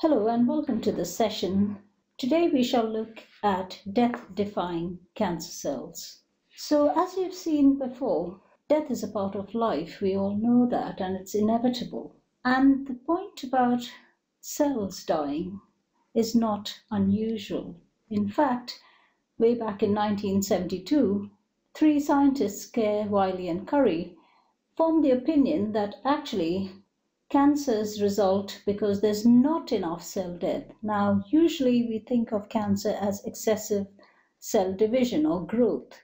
Hello and welcome to this session. Today we shall look at death-defying cancer cells. So as you've seen before, death is a part of life. We all know that and it's inevitable. And the point about cells dying is not unusual. In fact, way back in 1972, three scientists, Kerr, Wyllie and Currie, formed the opinion that actually cancers result because there's not enough cell death. Now, usually we think of cancer as excessive cell division or growth.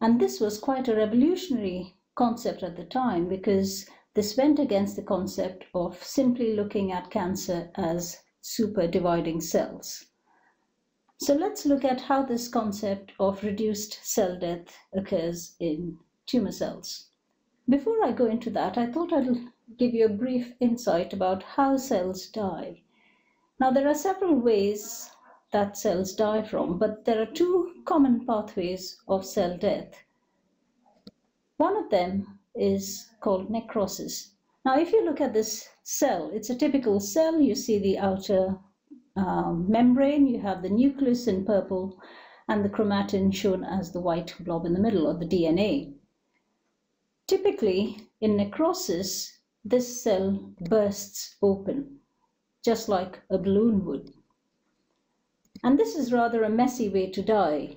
And this was quite a revolutionary concept at the time because this went against the concept of simply looking at cancer as super dividing cells. So let's look at how this concept of reduced cell death occurs in tumor cells. Before I go into that, I thought I'd give you a brief insight about how cells die. Now, there are several ways that cells die from, but there are two common pathways of cell death. One of them is called necrosis. Now, if you look at this cell, it's a typical cell. You see the outer um, membrane, you have the nucleus in purple, and the chromatin shown as the white blob in the middle, or the DNA. Typically, in necrosis, this cell bursts open, just like a balloon would. And this is rather a messy way to die.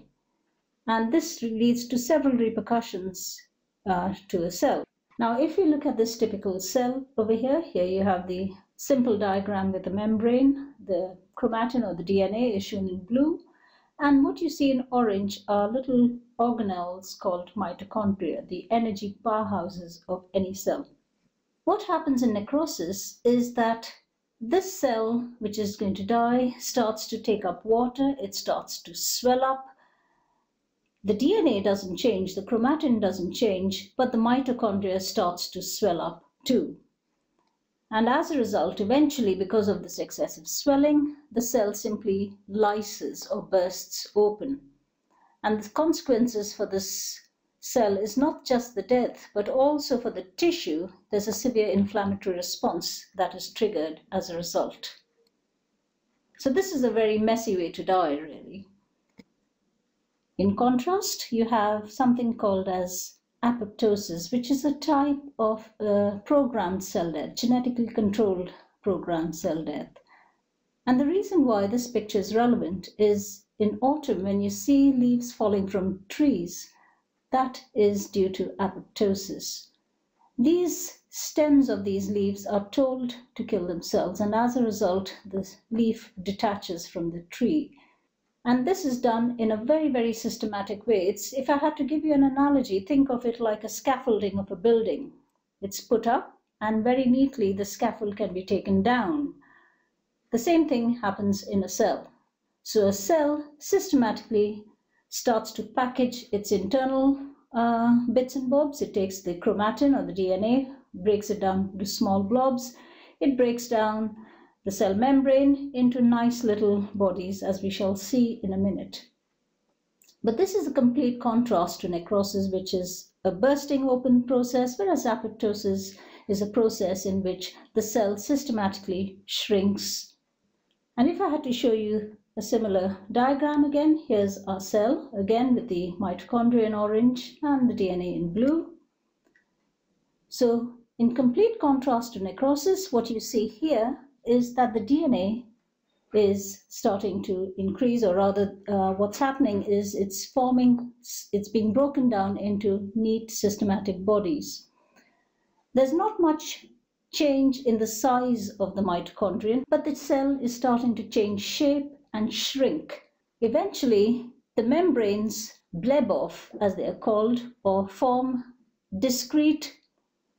And this leads to several repercussions uh, to a cell. Now, if you look at this typical cell over here, here you have the simple diagram with the membrane, the chromatin or the DNA is shown in blue, and what you see in orange are little organelles called mitochondria, the energy powerhouses of any cell. What happens in necrosis is that this cell, which is going to die, starts to take up water, it starts to swell up. The DNA doesn't change, the chromatin doesn't change, but the mitochondria starts to swell up too. And as a result, eventually, because of this excessive swelling, the cell simply lyses or bursts open. And the consequences for this cell is not just the death, but also for the tissue, there's a severe inflammatory response that is triggered as a result. So this is a very messy way to die, really. In contrast, you have something called as apoptosis, which is a type of uh, programmed cell death, genetically controlled programmed cell death. And the reason why this picture is relevant is in autumn when you see leaves falling from trees, that is due to apoptosis. These stems of these leaves are told to kill themselves and as a result the leaf detaches from the tree and this is done in a very, very systematic way. It's, if I had to give you an analogy, think of it like a scaffolding of a building. It's put up and very neatly the scaffold can be taken down. The same thing happens in a cell. So a cell systematically starts to package its internal uh, bits and bobs. It takes the chromatin or the DNA, breaks it down into small blobs. It breaks down the cell membrane into nice little bodies as we shall see in a minute. But this is a complete contrast to necrosis which is a bursting open process whereas apoptosis is a process in which the cell systematically shrinks. And if I had to show you a similar diagram again, here's our cell again with the mitochondria in orange and the DNA in blue. So in complete contrast to necrosis, what you see here is that the DNA is starting to increase, or rather, uh, what's happening is it's forming, it's being broken down into neat systematic bodies. There's not much change in the size of the mitochondrion, but the cell is starting to change shape and shrink. Eventually, the membranes bleb off, as they are called, or form discrete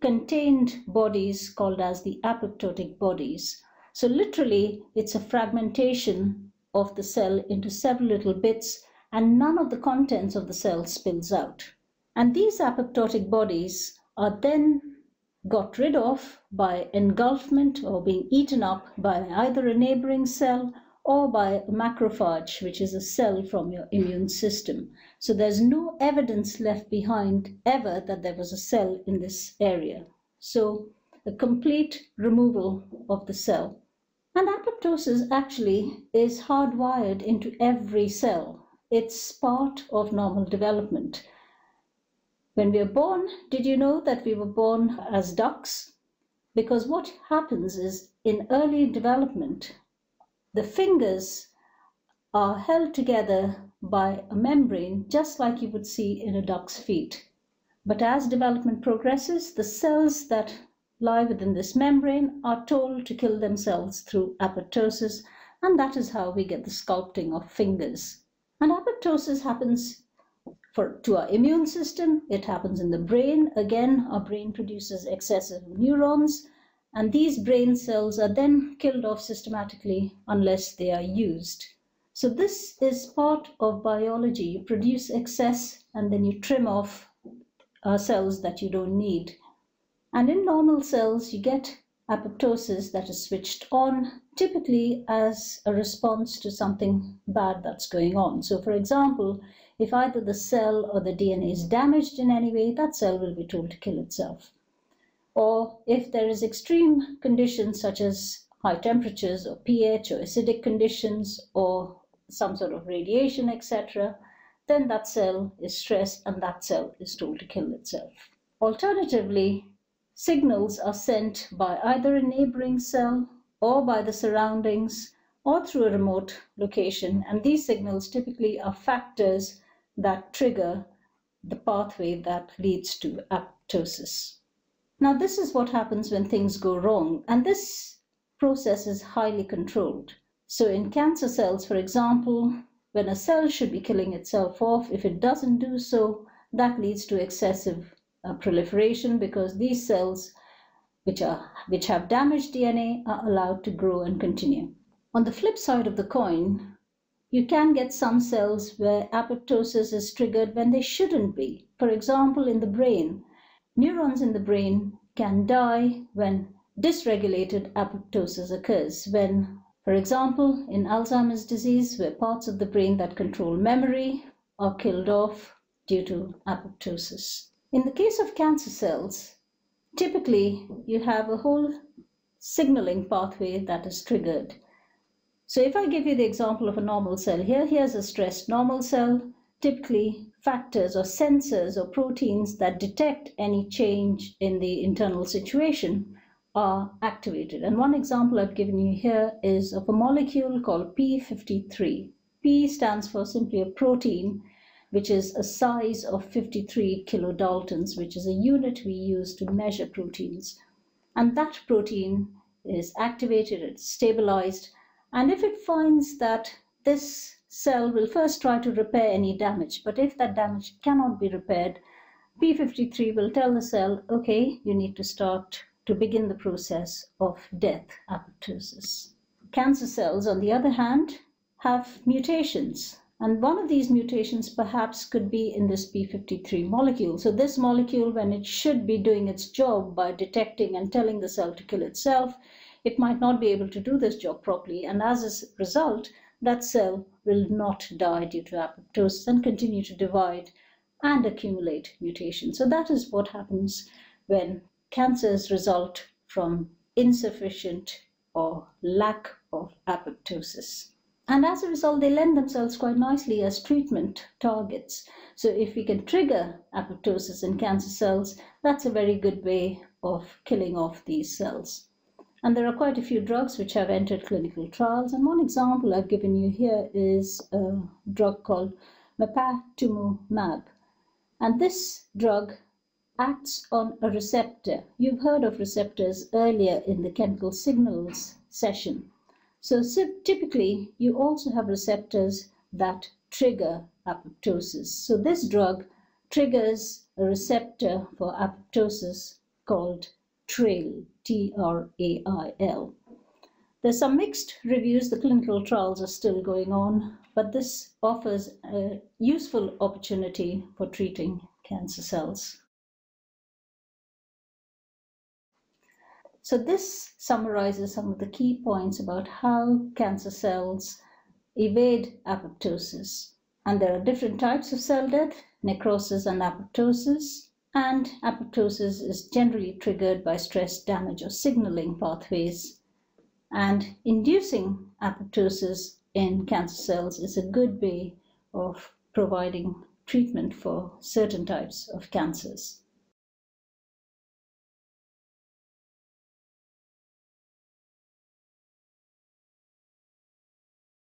contained bodies called as the apoptotic bodies. So literally, it's a fragmentation of the cell into several little bits and none of the contents of the cell spills out. And these apoptotic bodies are then got rid of by engulfment or being eaten up by either a neighboring cell or by a macrophage, which is a cell from your immune system. So there's no evidence left behind ever that there was a cell in this area. So a complete removal of the cell. And apoptosis actually is hardwired into every cell. It's part of normal development. When we are born, did you know that we were born as ducks? Because what happens is in early development, the fingers are held together by a membrane just like you would see in a duck's feet. But as development progresses, the cells that lie within this membrane are told to kill themselves through apoptosis, and that is how we get the sculpting of fingers. And apoptosis happens for, to our immune system, it happens in the brain. Again, our brain produces excessive neurons, and these brain cells are then killed off systematically unless they are used. So this is part of biology. You produce excess and then you trim off uh, cells that you don't need. And in normal cells, you get apoptosis that is switched on, typically as a response to something bad that's going on. So for example, if either the cell or the DNA is damaged in any way, that cell will be told to kill itself. Or if there is extreme conditions such as high temperatures or pH or acidic conditions or some sort of radiation, etc., then that cell is stressed and that cell is told to kill itself. Alternatively, signals are sent by either a neighboring cell or by the surroundings or through a remote location, and these signals typically are factors that trigger the pathway that leads to apoptosis. Now, this is what happens when things go wrong, and this process is highly controlled. So, in cancer cells, for example, when a cell should be killing itself off, if it doesn't do so, that leads to excessive uh, proliferation because these cells, which, are, which have damaged DNA, are allowed to grow and continue. On the flip side of the coin, you can get some cells where apoptosis is triggered when they shouldn't be. For example, in the brain, neurons in the brain can die when dysregulated apoptosis occurs. When, for example, in Alzheimer's disease, where parts of the brain that control memory are killed off due to apoptosis. In the case of cancer cells, typically you have a whole signaling pathway that is triggered. So if I give you the example of a normal cell here, here's a stressed normal cell. Typically, factors or sensors or proteins that detect any change in the internal situation are activated. And one example I've given you here is of a molecule called P53. P stands for simply a protein, which is a size of 53 kilodaltons, which is a unit we use to measure proteins. And that protein is activated, it's stabilized, and if it finds that this cell will first try to repair any damage, but if that damage cannot be repaired, P53 will tell the cell, okay, you need to start to begin the process of death, apoptosis. Cancer cells, on the other hand, have mutations. And one of these mutations perhaps could be in this P53 molecule. So this molecule, when it should be doing its job by detecting and telling the cell to kill itself, it might not be able to do this job properly. And as a result, that cell will not die due to apoptosis and continue to divide and accumulate mutations. So that is what happens when cancers result from insufficient or lack of apoptosis. And as a result, they lend themselves quite nicely as treatment targets. So if we can trigger apoptosis in cancer cells, that's a very good way of killing off these cells. And there are quite a few drugs which have entered clinical trials. And one example I've given you here is a drug called mapatumumab. And this drug acts on a receptor. You've heard of receptors earlier in the chemical signals session. So typically, you also have receptors that trigger apoptosis. So this drug triggers a receptor for apoptosis called TRAIL, T-R-A-I-L. There's some mixed reviews. The clinical trials are still going on, but this offers a useful opportunity for treating cancer cells. So this summarizes some of the key points about how cancer cells evade apoptosis. And there are different types of cell death, necrosis and apoptosis and apoptosis is generally triggered by stress damage or signaling pathways. And inducing apoptosis in cancer cells is a good way of providing treatment for certain types of cancers.